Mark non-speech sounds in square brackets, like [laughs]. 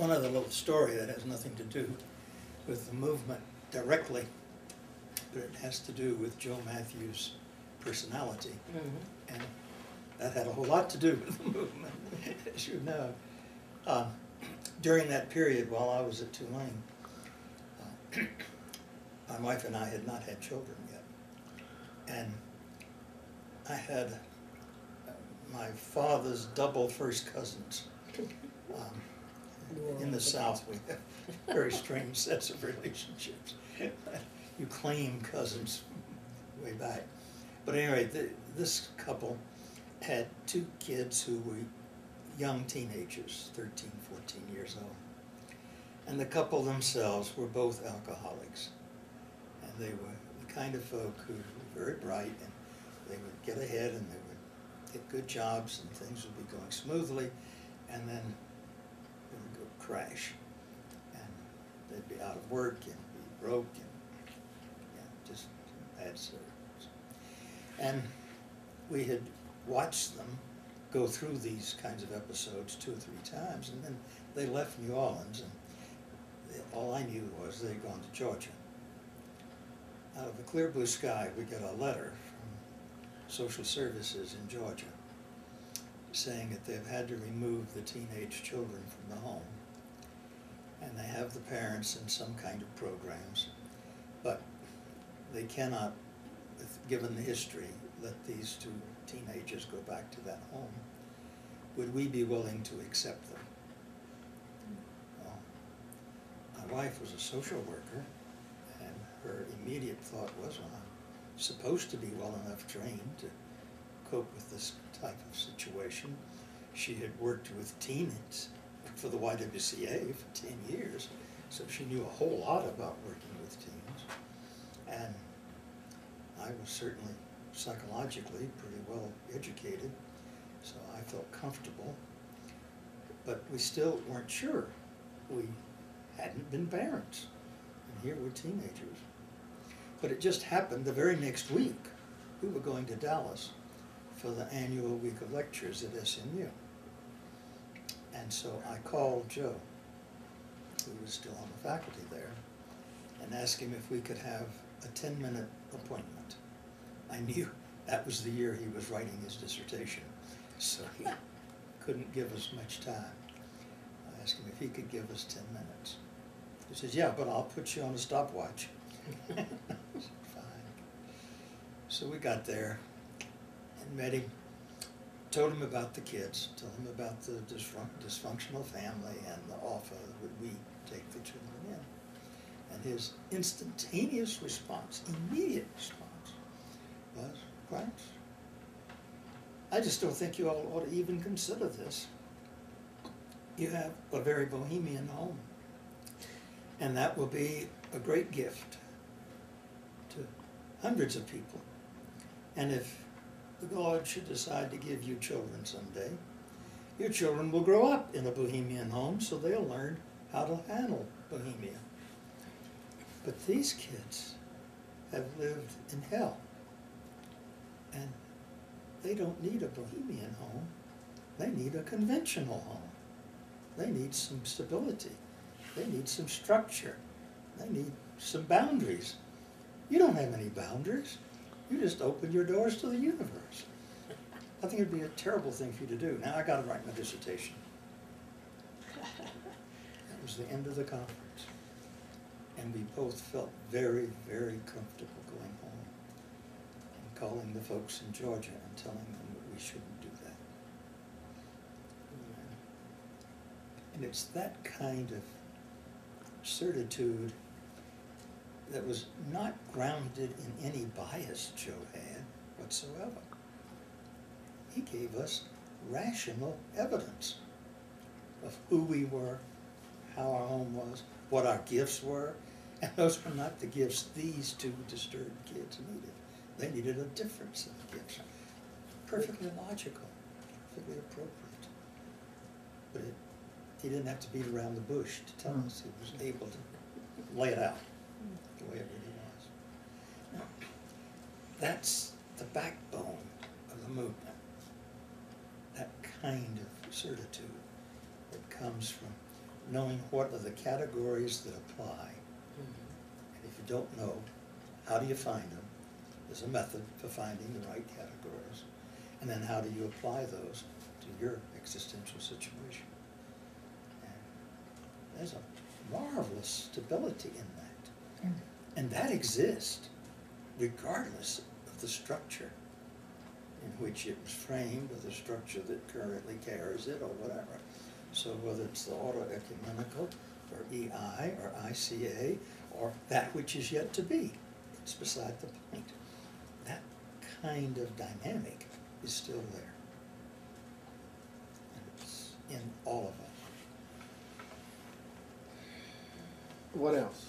one other little story that has nothing to do with the movement directly, but it has to do with Joe Mathews' personality. Mhm. And that had a whole lot to do with the [laughs] movement, as you know. Um, During that period while I was at Tulane, uh, [clears throat] my wife and I had not had children yet. And I had uh, my father's double first cousins. [laughs] Um, In the South, we have [laughs] very strange sets of relationships. You claim cousins way back. But anyway, th- this couple had two kids who were young teenagers, 13, 14 years old. And the couple themselves were both alcoholics. And they were the kind of folk who were very bright and they would get ahead and they would get good jobs and things would be going smoothly. And then crash. And they'd be out of work and be broke and yeah, just bad service. And we had watched them go through these kinds of episodes two or three times, and then they left New Orleans, and they- all I knew was they'd gone to Georgia. Out of the clear blue sky, we get a letter from social services in Georgia saying that they've had to remove the teenage children from the home, and they have the parents in some kind of programs, but they cannot, given the history, let these two teenagers go back to that home. Would we be willing to accept them? Well, My wife was a social worker, and her immediate thought was, well, I'm supposed to be well enough trained to cope with this type of situation. She had worked with teens for the YWCA for ten years, so she knew a whole lot about working with teens. And I was certainly psychologically pretty well educated, so I felt comfortable. But we still weren't sure. We hadn't been parents, and here were teenagers. But it just happened the very next week, we were going to Dallas for the annual week of lectures at SMU. And so I called Joe, who was still on the faculty there, and asked him if we could have a ten-minute appointment. I knew that was the year he was writing his dissertation, so he [laughs] couldn't give us much time. I asked him if he could give us ten minutes. He says, yeah, but I'll put you on a stopwatch. [laughs] I said, Fine. So we got there and met him, told him about the kids, told him about the dysfunctional family and the offer, would we take the children in? And his instantaneous response, immediate response, was, Clarence, I just don't think you all ought to even consider this. You have a very bohemian home. And that will be a great gift to hundreds of people. And if the God should decide to give you children someday, your children will grow up in a bohemian home, so they'll learn how to handle bohemia. But these kids have lived in hell. And they don't need a bohemian home. They need a conventional home. They need some stability. They need some structure. They need some boundaries. You don't have any boundaries. You just open your doors to the universe. I think it'd be a terrible thing for you to do. Now I gotta write my dissertation. That was the end of the conference. And we both felt very, very comfortable going home and calling the folks in Georgia and telling them that we shouldn't do that. And it's that kind of certitude that was not grounded in any bias Joe had whatsoever. He gave us rational evidence of who we were, how our home was, what our gifts were, and those were not the gifts these two disturbed kids needed. They needed a different set of gifts. Perfectly logical, perfectly appropriate. But it, he didn't have to beat around the bush to tell hmm. us. He was able to lay it out the way it really was. Now, that's the backbone of the movement. That kind of certitude that comes from knowing what are the categories that apply. Mm-hmm. And if you don't know, how do you find them? There's a method for finding the right categories. And then how do you apply those to your existential situation? And There's a marvelous stability in that. Mm-hmm. And that exists regardless of the structure in which it was framed or the structure that currently carries it or whatever. So whether it's the Order Ecumenical or EI or ICA or that which is yet to be, it's beside the point. That kind of dynamic is still there. And it's in all of us. What else?